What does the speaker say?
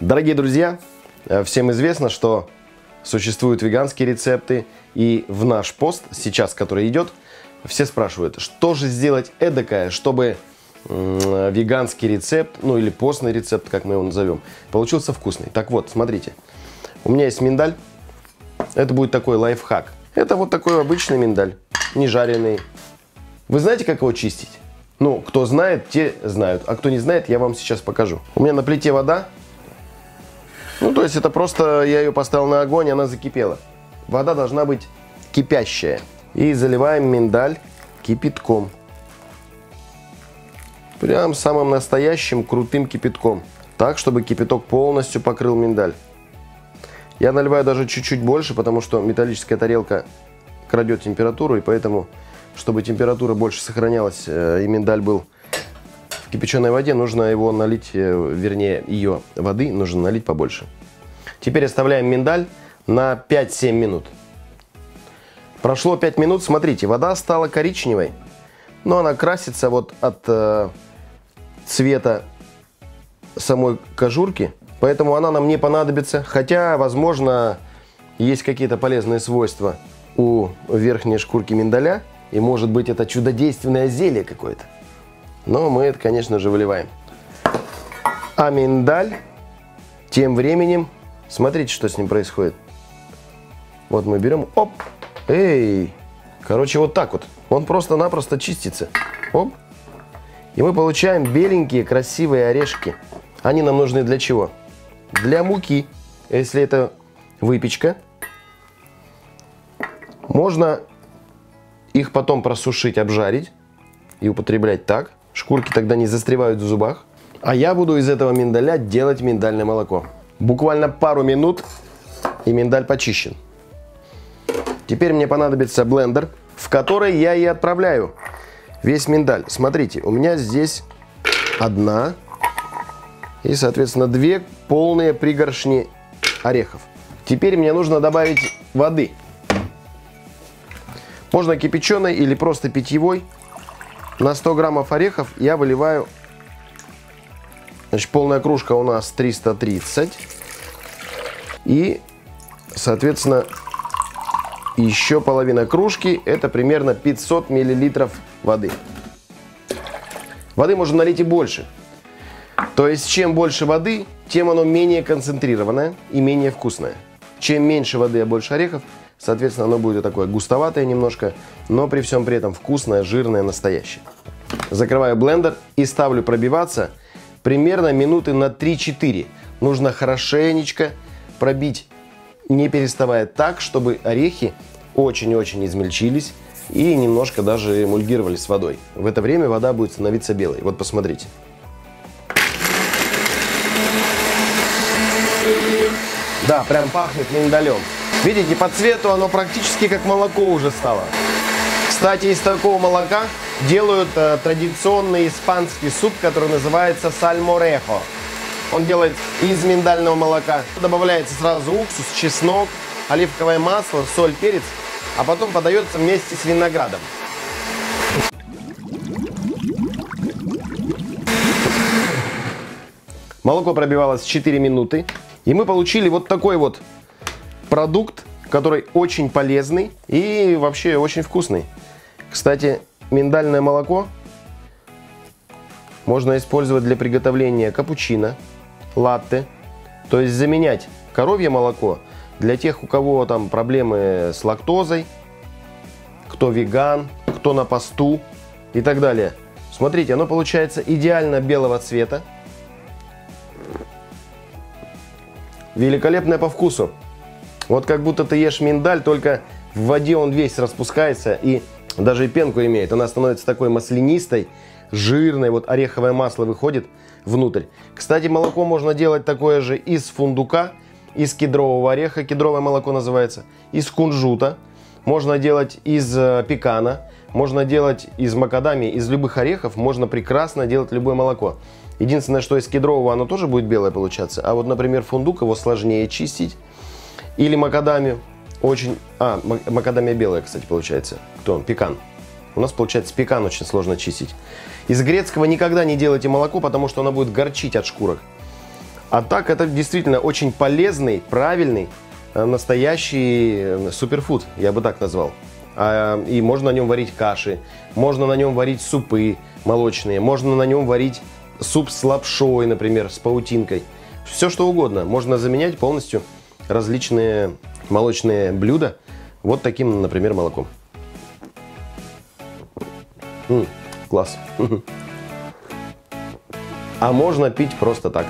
Дорогие друзья, э, всем известно, что существуют веганские рецепты. И в наш пост, сейчас, который идет, все спрашивают, что же сделать эдакое, чтобы веганский рецепт, ну или постный рецепт, как мы его назовем, получился вкусный. Так вот, смотрите, у меня есть миндаль. Это будет такой лайфхак. Это вот такой обычный миндаль, не жареный. Вы знаете, как его чистить? Ну, кто знает, те знают. А кто не знает, я вам сейчас покажу. У меня на плите вода. Ну, то есть это просто я ее поставил на огонь, и она закипела. Вода должна быть кипящая. И заливаем миндаль кипятком. Прям самым настоящим крутым кипятком. Так, чтобы кипяток полностью покрыл миндаль. Я наливаю даже чуть-чуть больше, потому что металлическая тарелка крадет температуру, и поэтому, чтобы температура больше сохранялась э, и миндаль был в кипяченой воде, нужно его налить, э, вернее, ее воды нужно налить побольше. Теперь оставляем миндаль на 5-7 минут. Прошло 5 минут, смотрите, вода стала коричневой, но она красится вот от э, цвета самой кожурки, поэтому она нам не понадобится. Хотя, возможно, есть какие-то полезные свойства у верхней шкурки миндаля, и может быть это чудодейственное зелье какое-то. Но мы это, конечно же, выливаем. А миндаль тем временем, смотрите, что с ним происходит. Вот мы берем, оп, Эй! Короче, вот так вот. Он просто-напросто чистится. Оп. И мы получаем беленькие красивые орешки. Они нам нужны для чего? Для муки. Если это выпечка, можно их потом просушить, обжарить и употреблять так. Шкурки тогда не застревают в зубах. А я буду из этого миндаля делать миндальное молоко. Буквально пару минут и миндаль почищен. Теперь мне понадобится блендер, в который я и отправляю весь миндаль. Смотрите, у меня здесь одна и, соответственно, две полные пригоршни орехов. Теперь мне нужно добавить воды. Можно кипяченой или просто питьевой. На 100 граммов орехов я выливаю, значит, полная кружка у нас 330. И, соответственно, еще половина кружки, это примерно 500 миллилитров воды. Воды можно налить и больше. То есть, чем больше воды, тем оно менее концентрированное и менее вкусное. Чем меньше воды, а больше орехов, соответственно, оно будет такое густоватое немножко, но при всем при этом вкусное, жирное, настоящее. Закрываю блендер и ставлю пробиваться примерно минуты на 3-4. Нужно хорошенечко пробить не переставая так, чтобы орехи очень-очень измельчились и немножко даже эмульгировались с водой. В это время вода будет становиться белой. Вот посмотрите. Да, прям пахнет миндалем. Видите, по цвету оно практически как молоко уже стало. Кстати, из такого молока делают э, традиционный испанский суп, который называется сальморехо. Он делает из миндального молока. Добавляется сразу уксус, чеснок, оливковое масло, соль, перец, а потом подается вместе с виноградом. Молоко пробивалось 4 минуты. И мы получили вот такой вот продукт, который очень полезный и вообще очень вкусный. Кстати, миндальное молоко можно использовать для приготовления капучино, латте, то есть заменять коровье молоко для тех, у кого там проблемы с лактозой, кто веган, кто на посту и так далее. Смотрите, оно получается идеально белого цвета. Великолепное по вкусу. Вот как будто ты ешь миндаль, только в воде он весь распускается и даже и пенку имеет. Она становится такой маслянистой, жирной. Вот ореховое масло выходит внутрь. Кстати, молоко можно делать такое же из фундука, из кедрового ореха, кедровое молоко называется, из кунжута. Можно делать из э, пекана, можно делать из макадами, из любых орехов, можно прекрасно делать любое молоко. Единственное, что из кедрового оно тоже будет белое получаться, а вот, например, фундук его сложнее чистить. Или макадамию, очень... А, макадамия белая, кстати, получается. Кто он? Пекан. У нас получается пекан очень сложно чистить. Из грецкого никогда не делайте молоко, потому что оно будет горчить от шкурок. А так это действительно очень полезный, правильный, э, настоящий э, суперфуд, я бы так назвал. А, и можно на нем варить каши, можно на нем варить супы молочные, можно на нем варить суп с лапшой, например, с паутинкой. Все что угодно. Можно заменять полностью различные молочные блюда вот таким, например, молоком. М, класс. А можно пить просто так.